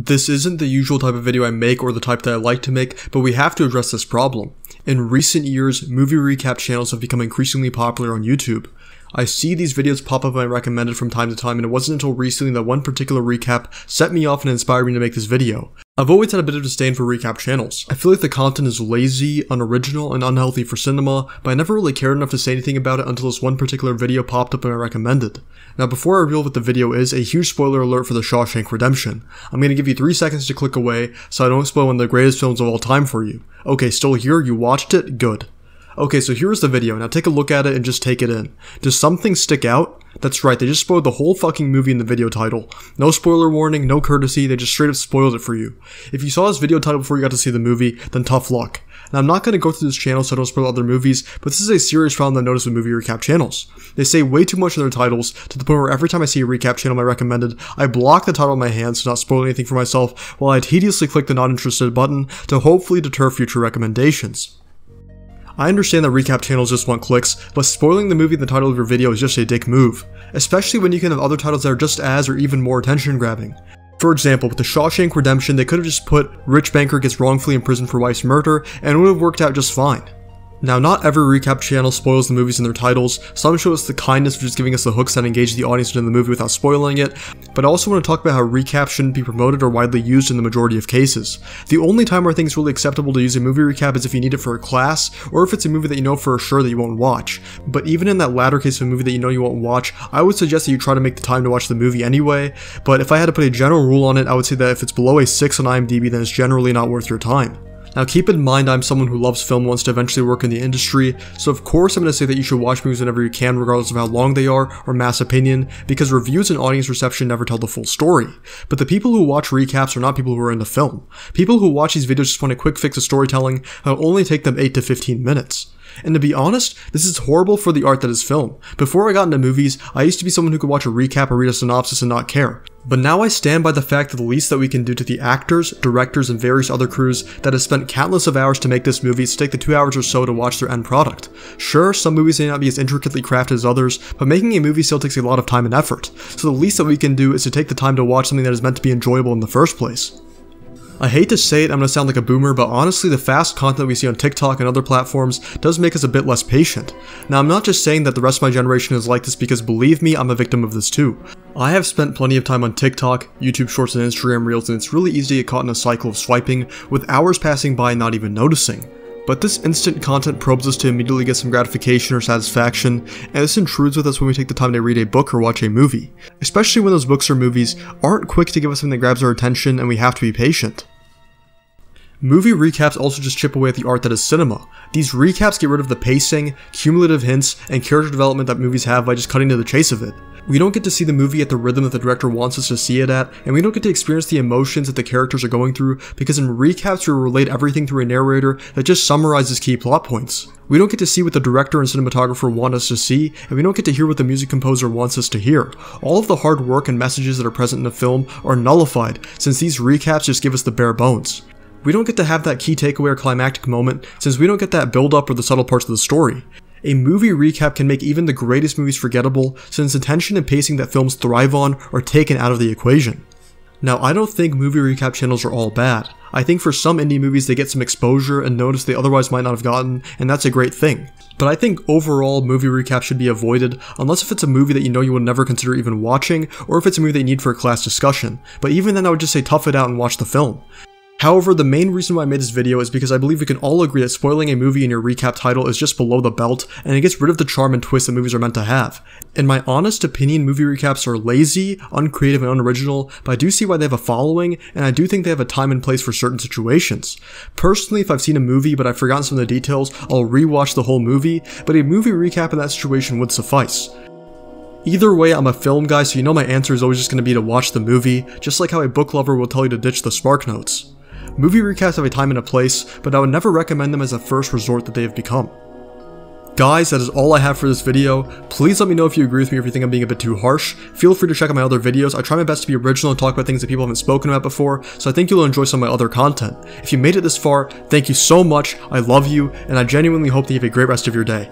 This isn't the usual type of video I make or the type that I like to make, but we have to address this problem. In recent years, movie recap channels have become increasingly popular on YouTube. I see these videos pop up and I recommend it from time to time and it wasn't until recently that one particular recap set me off and inspired me to make this video. I've always had a bit of disdain for recap channels. I feel like the content is lazy, unoriginal, and unhealthy for cinema, but I never really cared enough to say anything about it until this one particular video popped up and I recommended. Now before I reveal what the video is, a huge spoiler alert for The Shawshank Redemption. I'm gonna give you 3 seconds to click away so I don't spoil one of the greatest films of all time for you. Okay, still here? You watched it? Good. Okay, so here's the video. Now take a look at it and just take it in. Does something stick out? That's right, they just spoiled the whole fucking movie in the video title. No spoiler warning, no courtesy, they just straight up spoiled it for you. If you saw this video title before you got to see the movie, then tough luck. Now I'm not going to go through this channel so I don't spoil other movies, but this is a serious problem that I noticed with movie recap channels. They say way too much in their titles, to the point where every time I see a recap channel I recommended, I block the title in my hands to not spoil anything for myself, while I tediously click the not interested button to hopefully deter future recommendations. I understand that recap channels just want clicks, but spoiling the movie in the title of your video is just a dick move, especially when you can have other titles that are just as or even more attention grabbing. For example, with the Shawshank Redemption, they could have just put Rich Banker gets wrongfully imprisoned for wife's murder, and it would have worked out just fine. Now, not every recap channel spoils the movies in their titles, some show us the kindness of just giving us the hooks that engage the audience in the movie without spoiling it, but I also want to talk about how recaps shouldn't be promoted or widely used in the majority of cases. The only time where I think it's really acceptable to use a movie recap is if you need it for a class, or if it's a movie that you know for sure that you won't watch. But even in that latter case of a movie that you know you won't watch, I would suggest that you try to make the time to watch the movie anyway, but if I had to put a general rule on it, I would say that if it's below a 6 on IMDb then it's generally not worth your time. Now keep in mind I'm someone who loves film and wants to eventually work in the industry, so of course I'm going to say that you should watch movies whenever you can regardless of how long they are or mass opinion, because reviews and audience reception never tell the full story. But the people who watch recaps are not people who are into film. People who watch these videos just want a quick fix of storytelling that will only take them 8 to 15 minutes. And to be honest, this is horrible for the art that is film. Before I got into movies, I used to be someone who could watch a recap or read a synopsis and not care. But now I stand by the fact that the least that we can do to the actors, directors, and various other crews that have spent countless of hours to make this movie is to take the two hours or so to watch their end product. Sure, some movies may not be as intricately crafted as others, but making a movie still takes a lot of time and effort. So the least that we can do is to take the time to watch something that is meant to be enjoyable in the first place. I hate to say it, I'm gonna sound like a boomer, but honestly the fast content we see on TikTok and other platforms does make us a bit less patient. Now I'm not just saying that the rest of my generation is like this because believe me, I'm a victim of this too. I have spent plenty of time on TikTok, YouTube Shorts and Instagram Reels and it's really easy to get caught in a cycle of swiping, with hours passing by and not even noticing. But this instant content probes us to immediately get some gratification or satisfaction, and this intrudes with us when we take the time to read a book or watch a movie. Especially when those books or movies aren't quick to give us something that grabs our attention and we have to be patient. Movie recaps also just chip away at the art that is cinema. These recaps get rid of the pacing, cumulative hints, and character development that movies have by just cutting to the chase of it. We don't get to see the movie at the rhythm that the director wants us to see it at, and we don't get to experience the emotions that the characters are going through because in recaps we relate everything through a narrator that just summarizes key plot points. We don't get to see what the director and cinematographer want us to see, and we don't get to hear what the music composer wants us to hear. All of the hard work and messages that are present in the film are nullified since these recaps just give us the bare bones. We don't get to have that key takeaway or climactic moment since we don't get that build up or the subtle parts of the story. A movie recap can make even the greatest movies forgettable since the tension and pacing that films thrive on are taken out of the equation. Now, I don't think movie recap channels are all bad. I think for some indie movies they get some exposure and notice they otherwise might not have gotten, and that's a great thing. But I think overall movie recap should be avoided unless if it's a movie that you know you would never consider even watching, or if it's a movie that you need for a class discussion. But even then I would just say tough it out and watch the film. However, the main reason why I made this video is because I believe we can all agree that spoiling a movie in your recap title is just below the belt, and it gets rid of the charm and twist that movies are meant to have. In my honest opinion, movie recaps are lazy, uncreative, and unoriginal, but I do see why they have a following, and I do think they have a time and place for certain situations. Personally, if I've seen a movie but I've forgotten some of the details, I'll rewatch the whole movie, but a movie recap in that situation would suffice. Either way, I'm a film guy, so you know my answer is always just going to be to watch the movie, just like how a book lover will tell you to ditch the SparkNotes. Movie recaps have a time and a place, but I would never recommend them as a first resort that they have become. Guys, that is all I have for this video. Please let me know if you agree with me or if you think I'm being a bit too harsh. Feel free to check out my other videos. I try my best to be original and talk about things that people haven't spoken about before, so I think you'll enjoy some of my other content. If you made it this far, thank you so much, I love you, and I genuinely hope that you have a great rest of your day.